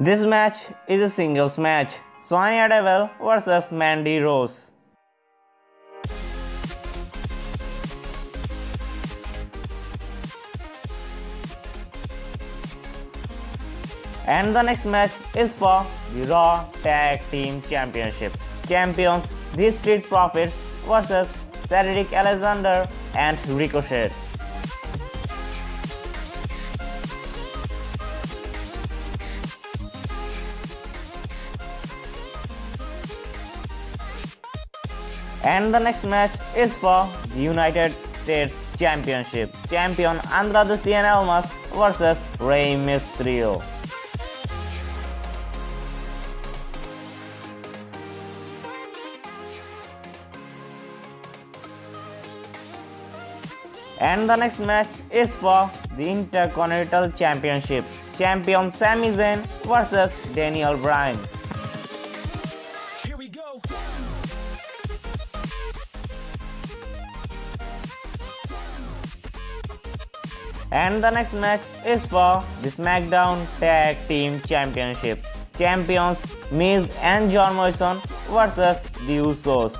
This match is a singles match. Sonya Deville vs Mandy Rose. And the next match is for the Raw Tag Team Championship. Champions The Street Profits versus Cedric Alexander and Ricochet. And the next match is for the United States Championship. Champion Andrade Cien Almas versus Rey Mysterio. And the next match is for the Intercontinental Championship. Champion Sami Zayn versus Daniel Bryan. And the next match is for the SmackDown Tag Team Championship. Champions Miz and John Morrison versus the Usos.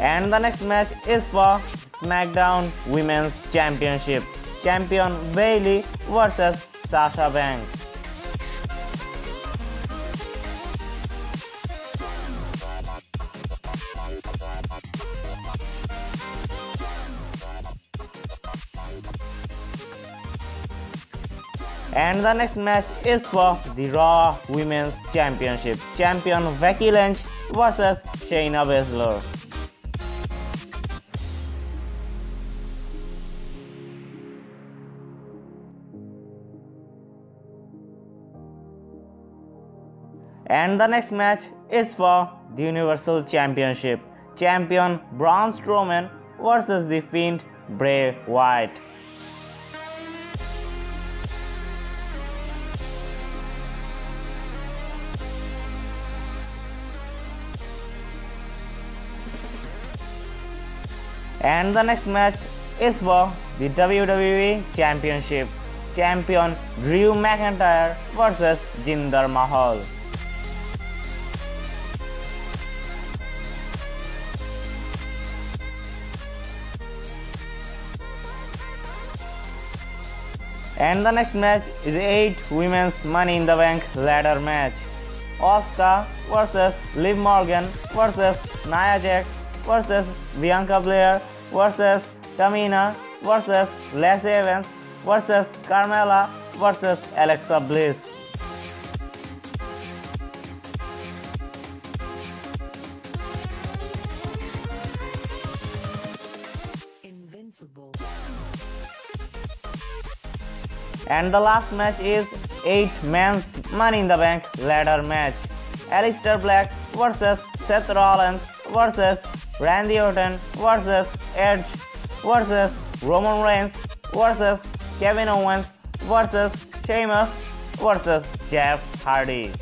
And the next match is for SmackDown Women's Championship. Champion Bayley versus Sasha Banks. And the next match is for the Raw Women's Championship. Champion Becky Lynch versus Shayna Baszler. And the next match is for the Universal Championship. Champion Braun Strowman versus the Fiend Bray Wyatt. And the next match is for the WWE Championship. Champion Drew McIntyre versus Jinder Mahal. And the next match is 8 Women's Money in the Bank ladder match. Asuka versus Liv Morgan versus Nia Jax versus Bianca Belair versus Tamina versus Lacey Evans versus Carmella versus Alexa Bliss. And the last match is 8 men's Money in the Bank ladder match. Aleister Black versus Seth Rollins versus Randy Orton versus Edge versus Roman Reigns versus Kevin Owens versus Sheamus versus Jeff Hardy.